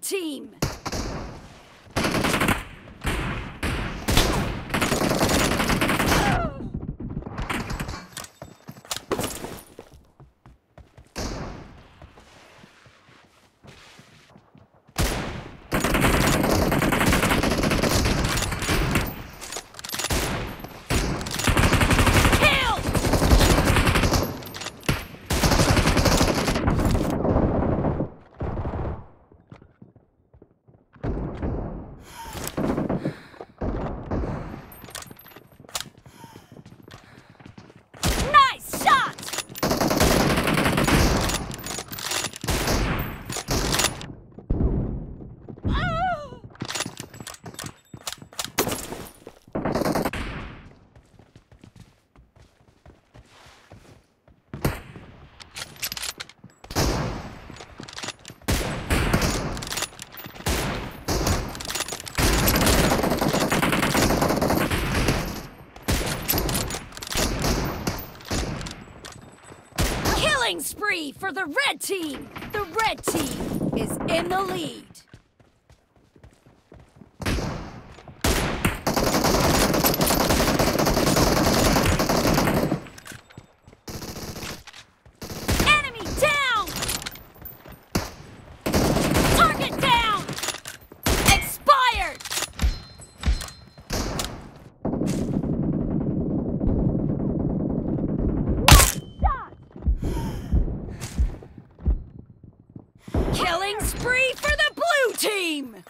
team! Killing spree for the red team! The red team is in the lead. Spree for the blue team!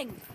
Reloading!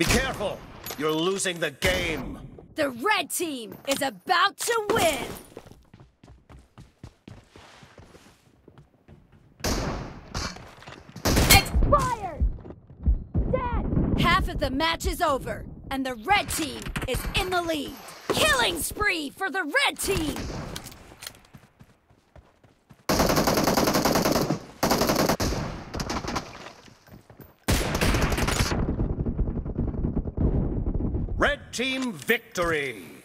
Be careful! You're losing the game! The red team is about to win! Expired! Dead! Half of the match is over, and the red team is in the lead. Killing spree for the red team! Team victory!